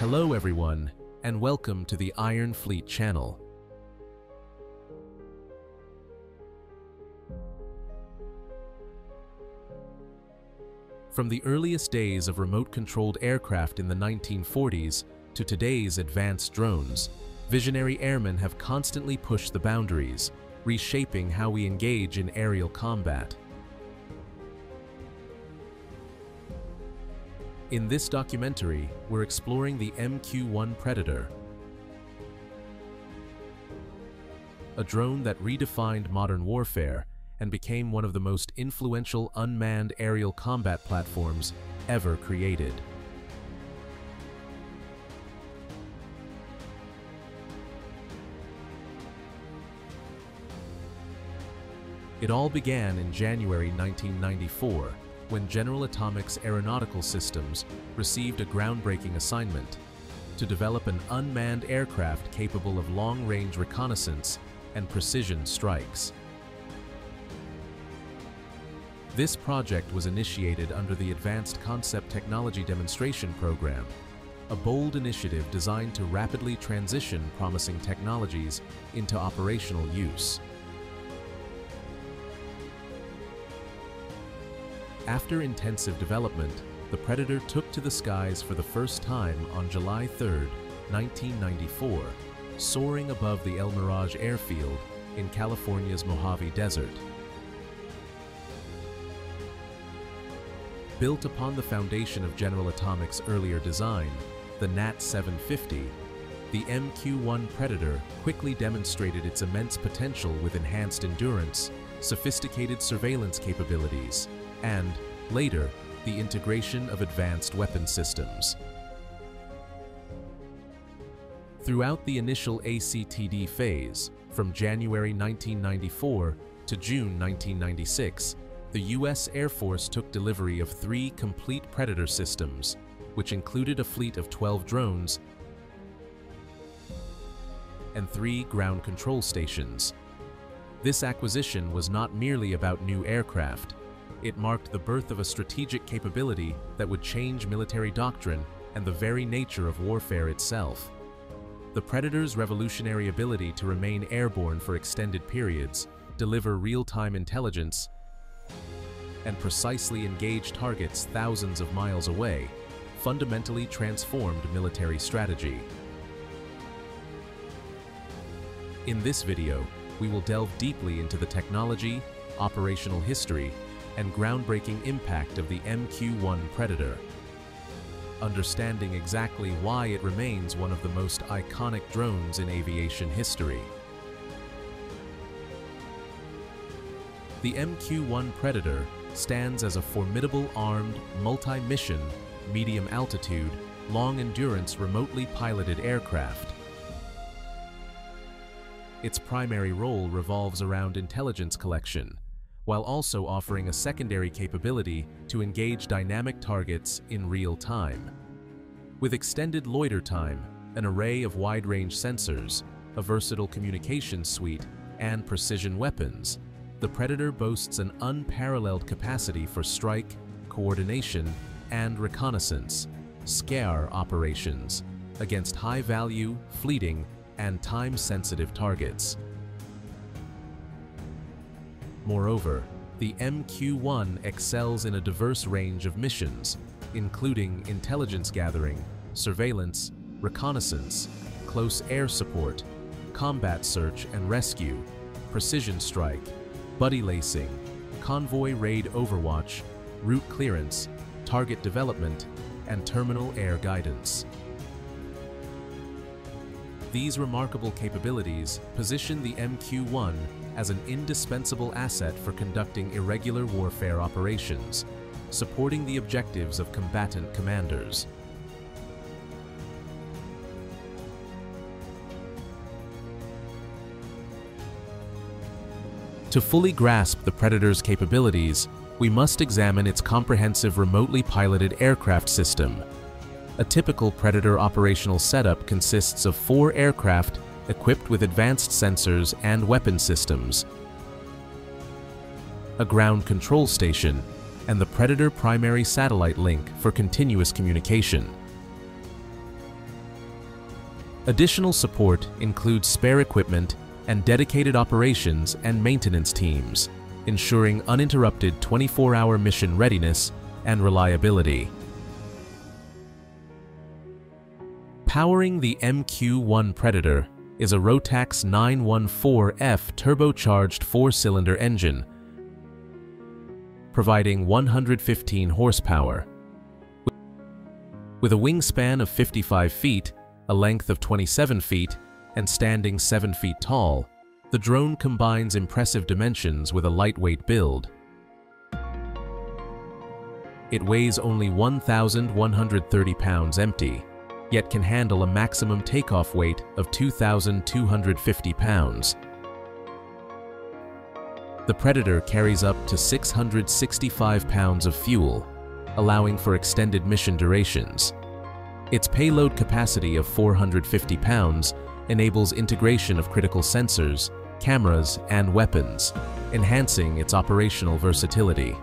Hello everyone, and welcome to the Iron Fleet channel. From the earliest days of remote-controlled aircraft in the 1940s to today's advanced drones, visionary airmen have constantly pushed the boundaries, reshaping how we engage in aerial combat. In this documentary, we're exploring the MQ-1 Predator, a drone that redefined modern warfare and became one of the most influential unmanned aerial combat platforms ever created. It all began in January 1994 when General Atomics Aeronautical Systems received a groundbreaking assignment to develop an unmanned aircraft capable of long-range reconnaissance and precision strikes. This project was initiated under the Advanced Concept Technology Demonstration Program, a bold initiative designed to rapidly transition promising technologies into operational use. After intensive development, the Predator took to the skies for the first time on July 3, 1994, soaring above the El Mirage airfield in California's Mojave Desert. Built upon the foundation of General Atomics' earlier design, the GNAT-750, the MQ-1 Predator quickly demonstrated its immense potential with enhanced endurance, sophisticated surveillance capabilities, and, later, the integration of advanced weapon systems. Throughout the initial ACTD phase, from January 1994 to June 1996, the U.S. Air Force took delivery of three complete Predator systems, which included a fleet of 12 drones and three ground control stations. This acquisition was not merely about new aircraft, it marked the birth of a strategic capability that would change military doctrine and the very nature of warfare itself. The Predator's revolutionary ability to remain airborne for extended periods, deliver real-time intelligence, and precisely engage targets thousands of miles away fundamentally transformed military strategy. In this video, we will delve deeply into the technology, operational history, and groundbreaking impact of the MQ-1 Predator. Understanding exactly why it remains one of the most iconic drones in aviation history. The MQ-1 Predator stands as a formidable armed, multi-mission, medium-altitude, long-endurance remotely piloted aircraft. Its primary role revolves around intelligence collection, while also offering a secondary capability to engage dynamic targets in real time. With extended loiter time, an array of wide-range sensors, a versatile communications suite, and precision weapons, the Predator boasts an unparalleled capacity for strike, coordination, and reconnaissance, SCAR operations, against high-value, fleeting, and time-sensitive targets. Moreover, the MQ-1 excels in a diverse range of missions, including intelligence gathering, surveillance, reconnaissance, close air support, combat search and rescue, precision strike, buddy lasing, convoy raid overwatch, route clearance, target development, and terminal air guidance. These remarkable capabilities position the MQ-1 as an indispensable asset for conducting irregular warfare operations, supporting the objectives of combatant commanders. To fully grasp the Predator's capabilities, we must examine its comprehensive remotely piloted aircraft system. A typical Predator operational setup consists of four aircraft equipped with advanced sensors and weapon systems, a ground control station, and the Predator primary satellite link for continuous communication. Additional support includes spare equipment and dedicated operations and maintenance teams, ensuring uninterrupted 24-hour mission readiness and reliability. Powering the MQ-1 Predator is a Rotax 914F turbocharged four-cylinder engine, providing 115 horsepower. With a wingspan of 55 feet, a length of 27 feet, and standing 7 feet tall, the drone combines impressive dimensions with a lightweight build. It weighs only 1,130 pounds empty, yet can handle a maximum takeoff weight of 2,250 pounds. The Predator carries up to 665 pounds of fuel, allowing for extended mission durations. Its payload capacity of 450 pounds enables integration of critical sensors, cameras, and weapons, enhancing its operational versatility.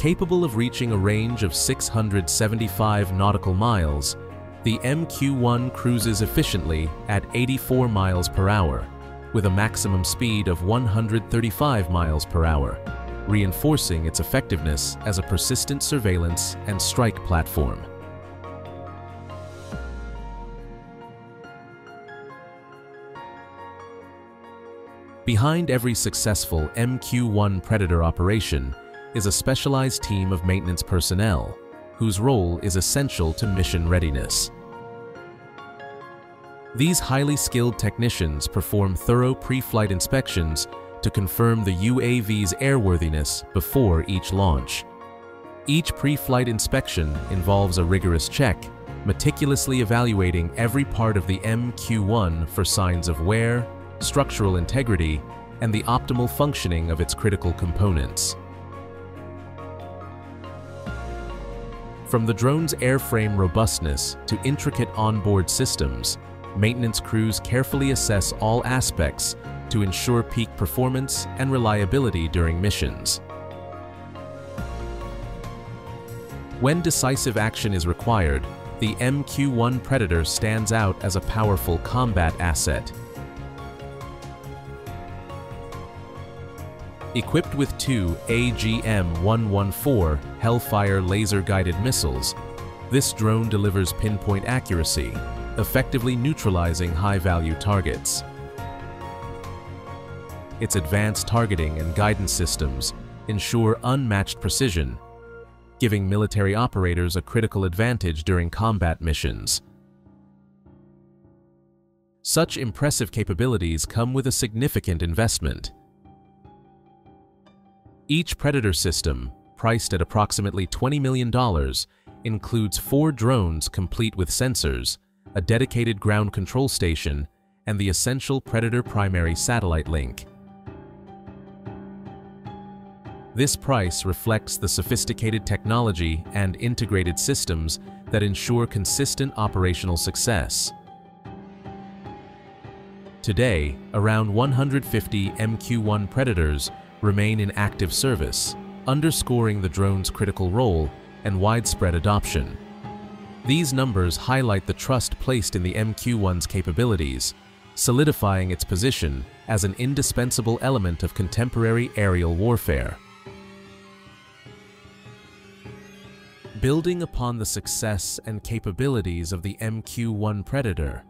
Capable of reaching a range of 675 nautical miles, the MQ-1 cruises efficiently at 84 miles per hour, with a maximum speed of 135 miles per hour, reinforcing its effectiveness as a persistent surveillance and strike platform. Behind every successful MQ-1 Predator operation is a specialized team of maintenance personnel, whose role is essential to mission readiness. These highly skilled technicians perform thorough pre-flight inspections to confirm the UAV's airworthiness before each launch. Each pre-flight inspection involves a rigorous check, meticulously evaluating every part of the MQ-1 for signs of wear, structural integrity, and the optimal functioning of its critical components. From the drone's airframe robustness to intricate onboard systems, maintenance crews carefully assess all aspects to ensure peak performance and reliability during missions. When decisive action is required, the MQ-1 Predator stands out as a powerful combat asset, Equipped with two AGM-114 Hellfire laser-guided missiles, this drone delivers pinpoint accuracy, effectively neutralizing high-value targets. Its advanced targeting and guidance systems ensure unmatched precision, giving military operators a critical advantage during combat missions. Such impressive capabilities come with a significant investment. Each Predator system, priced at approximately $20 million, includes four drones complete with sensors, a dedicated ground control station, and the essential Predator primary satellite link. This price reflects the sophisticated technology and integrated systems that ensure consistent operational success. Today, around 150 MQ-1 Predators remain in active service, underscoring the drone's critical role and widespread adoption. These numbers highlight the trust placed in the MQ-1's capabilities, solidifying its position as an indispensable element of contemporary aerial warfare. Building upon the success and capabilities of the MQ-1 Predator,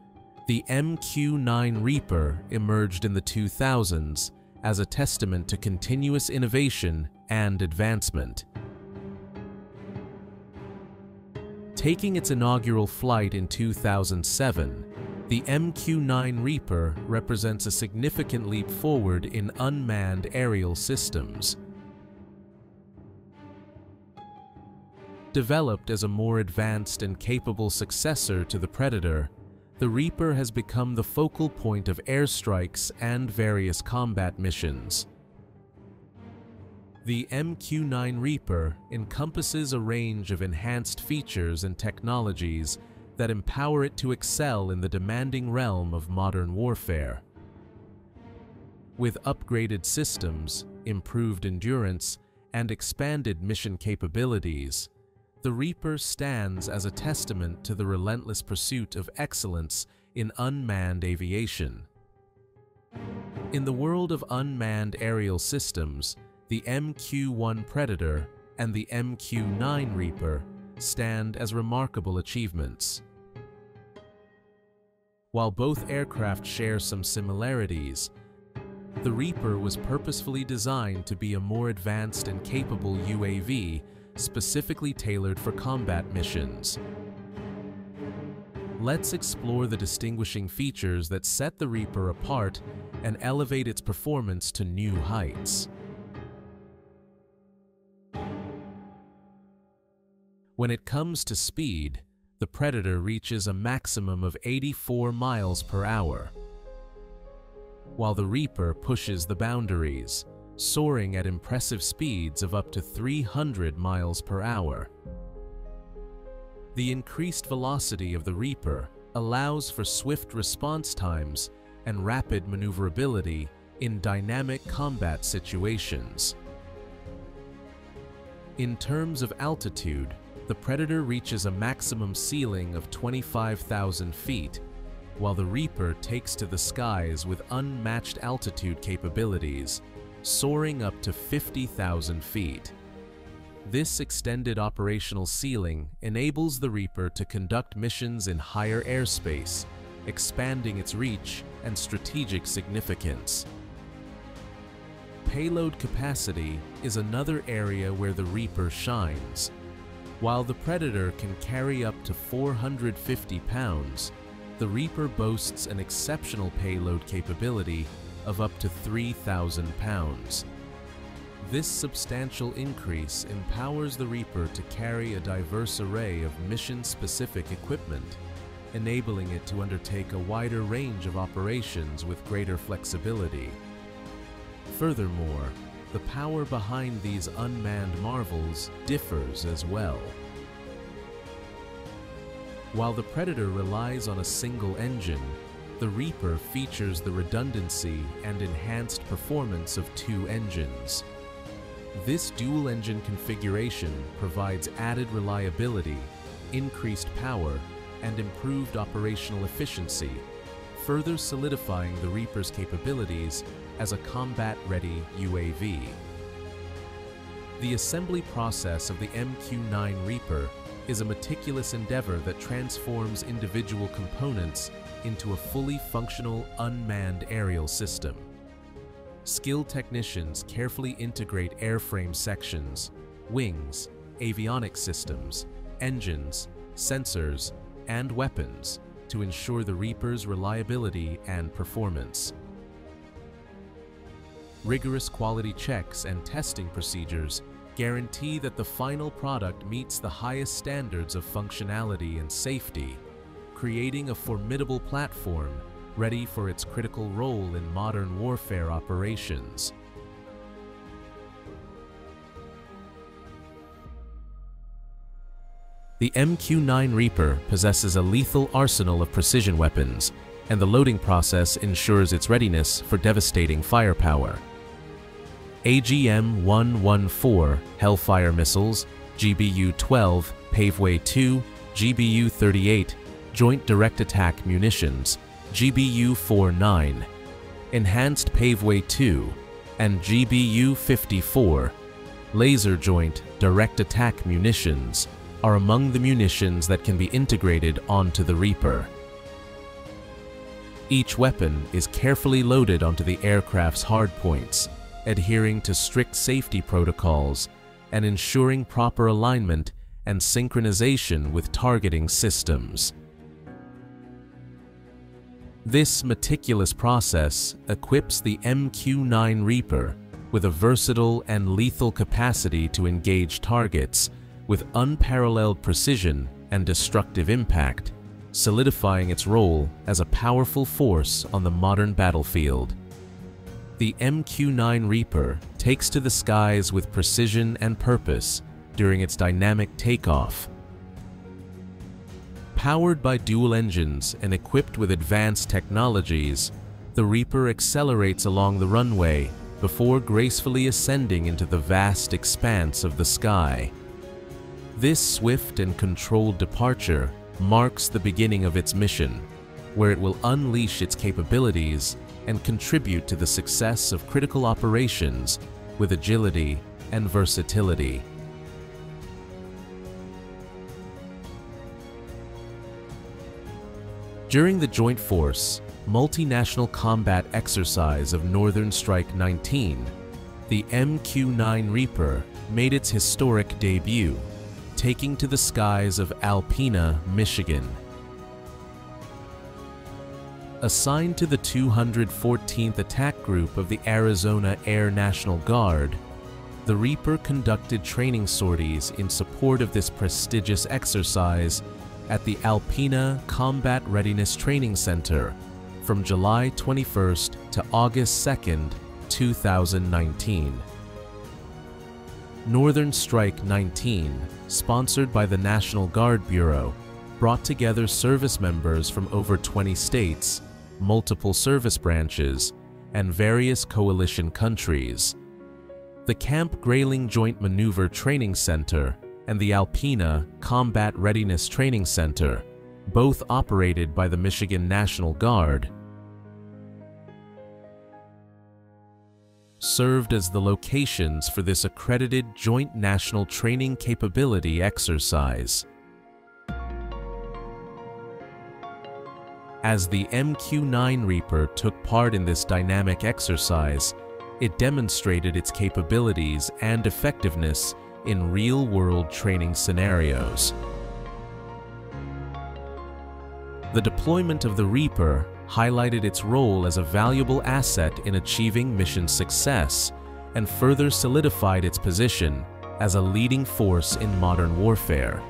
the MQ-9 Reaper emerged in the 2000s as a testament to continuous innovation and advancement. Taking its inaugural flight in 2007, the MQ-9 Reaper represents a significant leap forward in unmanned aerial systems. Developed as a more advanced and capable successor to the Predator, the Reaper has become the focal point of airstrikes and various combat missions. The MQ-9 Reaper encompasses a range of enhanced features and technologies that empower it to excel in the demanding realm of modern warfare. With upgraded systems, improved endurance, and expanded mission capabilities, the Reaper stands as a testament to the relentless pursuit of excellence in unmanned aviation. In the world of unmanned aerial systems, the MQ-1 Predator and the MQ-9 Reaper stand as remarkable achievements. While both aircraft share some similarities, the Reaper was purposefully designed to be a more advanced and capable UAV specifically tailored for combat missions. Let's explore the distinguishing features that set the Reaper apart and elevate its performance to new heights. When it comes to speed, the Predator reaches a maximum of 84 miles per hour, while the Reaper pushes the boundaries, soaring at impressive speeds of up to 300 miles per hour. The increased velocity of the Reaper allows for swift response times and rapid maneuverability in dynamic combat situations. In terms of altitude, the Predator reaches a maximum ceiling of 25,000 feet, while the Reaper takes to the skies with unmatched altitude capabilities soaring up to 50,000 feet. This extended operational ceiling enables the Reaper to conduct missions in higher airspace, expanding its reach and strategic significance. Payload capacity is another area where the Reaper shines. While the Predator can carry up to 450 pounds, the Reaper boasts an exceptional payload capability of up to 3,000 pounds. This substantial increase empowers the Reaper to carry a diverse array of mission-specific equipment, enabling it to undertake a wider range of operations with greater flexibility. Furthermore, the power behind these unmanned marvels differs as well. While the Predator relies on a single engine, the Reaper features the redundancy and enhanced performance of two engines. This dual-engine configuration provides added reliability, increased power, and improved operational efficiency, further solidifying the Reaper's capabilities as a combat-ready UAV. The assembly process of the MQ-9 Reaper is a meticulous endeavor that transforms individual components into a fully functional unmanned aerial system. Skilled technicians carefully integrate airframe sections, wings, avionics systems, engines, sensors, and weapons to ensure the Reaper's reliability and performance. Rigorous quality checks and testing procedures guarantee that the final product meets the highest standards of functionality and safety creating a formidable platform ready for its critical role in modern warfare operations. The MQ-9 Reaper possesses a lethal arsenal of precision weapons, and the loading process ensures its readiness for devastating firepower. AGM-114 Hellfire missiles, GBU-12, Paveway 2, GBU-38, Joint Direct Attack Munitions, GBU-49, Enhanced Paveway 2, and GBU-54, Laser Joint Direct Attack Munitions, are among the munitions that can be integrated onto the Reaper. Each weapon is carefully loaded onto the aircraft's hardpoints, adhering to strict safety protocols and ensuring proper alignment and synchronization with targeting systems. This meticulous process equips the MQ-9 Reaper with a versatile and lethal capacity to engage targets with unparalleled precision and destructive impact, solidifying its role as a powerful force on the modern battlefield. The MQ-9 Reaper takes to the skies with precision and purpose during its dynamic takeoff, Powered by dual engines and equipped with advanced technologies, the Reaper accelerates along the runway before gracefully ascending into the vast expanse of the sky. This swift and controlled departure marks the beginning of its mission, where it will unleash its capabilities and contribute to the success of critical operations with agility and versatility. During the Joint Force Multinational Combat Exercise of Northern Strike 19, the MQ-9 Reaper made its historic debut, taking to the skies of Alpena, Michigan. Assigned to the 214th Attack Group of the Arizona Air National Guard, the Reaper conducted training sorties in support of this prestigious exercise at the Alpena Combat Readiness Training Center from July 21st to August 2nd, 2019. Northern Strike 19, sponsored by the National Guard Bureau, brought together service members from over 20 states, multiple service branches, and various coalition countries. The Camp Grayling Joint Maneuver Training Center and the Alpena Combat Readiness Training Center, both operated by the Michigan National Guard, served as the locations for this accredited Joint National Training Capability exercise. As the MQ-9 Reaper took part in this dynamic exercise, it demonstrated its capabilities and effectiveness in real-world training scenarios. The deployment of the Reaper highlighted its role as a valuable asset in achieving mission success and further solidified its position as a leading force in modern warfare.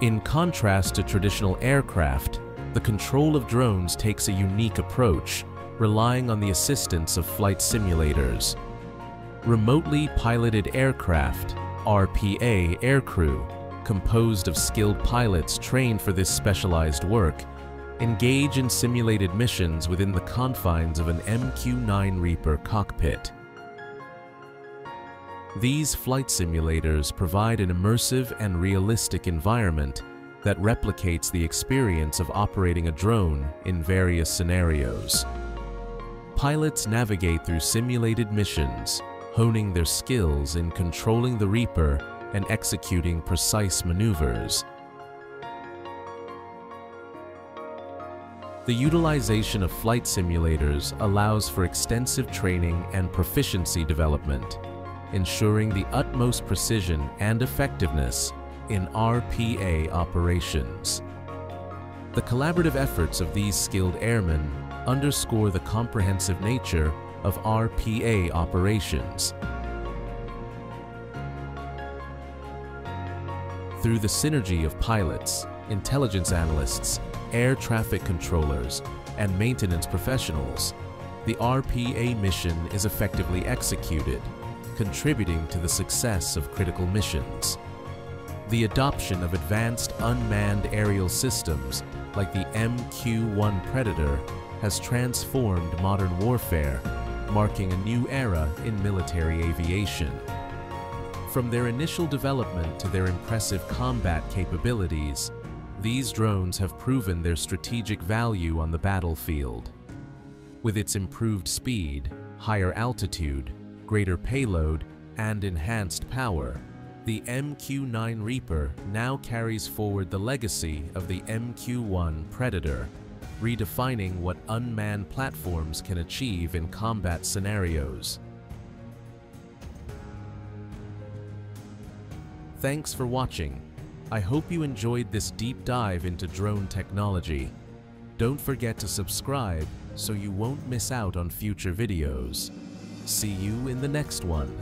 In contrast to traditional aircraft, the control of drones takes a unique approach relying on the assistance of flight simulators. Remotely piloted aircraft, RPA aircrew, composed of skilled pilots trained for this specialized work, engage in simulated missions within the confines of an MQ-9 Reaper cockpit. These flight simulators provide an immersive and realistic environment that replicates the experience of operating a drone in various scenarios. Pilots navigate through simulated missions, honing their skills in controlling the Reaper and executing precise maneuvers. The utilization of flight simulators allows for extensive training and proficiency development, ensuring the utmost precision and effectiveness in RPA operations. The collaborative efforts of these skilled airmen underscore the comprehensive nature of RPA operations. Through the synergy of pilots, intelligence analysts, air traffic controllers, and maintenance professionals, the RPA mission is effectively executed, contributing to the success of critical missions. The adoption of advanced unmanned aerial systems like the MQ-1 Predator has transformed modern warfare, marking a new era in military aviation. From their initial development to their impressive combat capabilities, these drones have proven their strategic value on the battlefield. With its improved speed, higher altitude, greater payload, and enhanced power, the MQ-9 Reaper now carries forward the legacy of the MQ-1 Predator redefining what unmanned platforms can achieve in combat scenarios. Thanks for watching. I hope you enjoyed this deep dive into drone technology. Don't forget to subscribe so you won't miss out on future videos. See you in the next one.